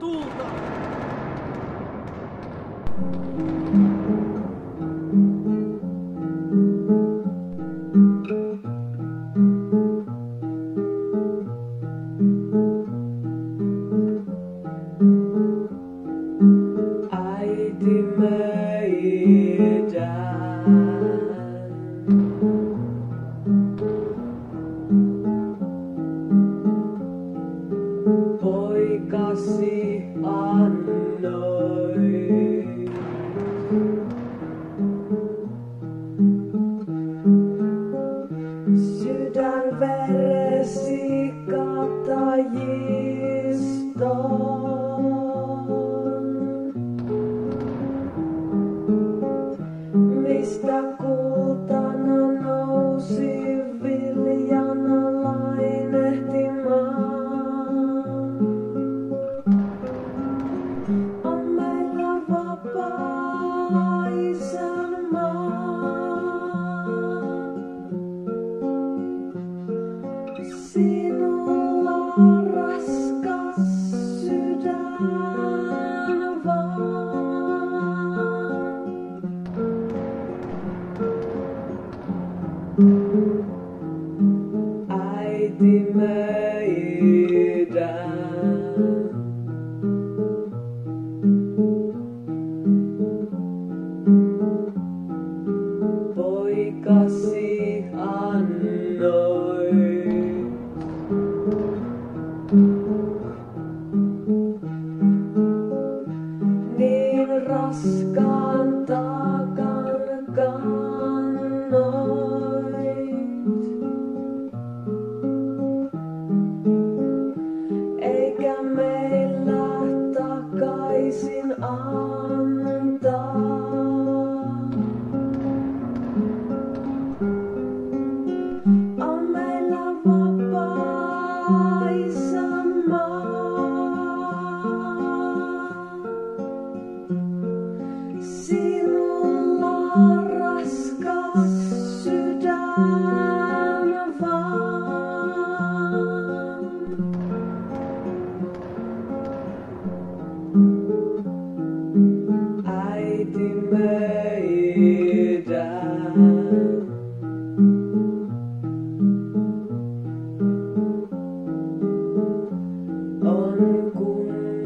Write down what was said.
肚子。εσύ καταγείς Äiti Poikasi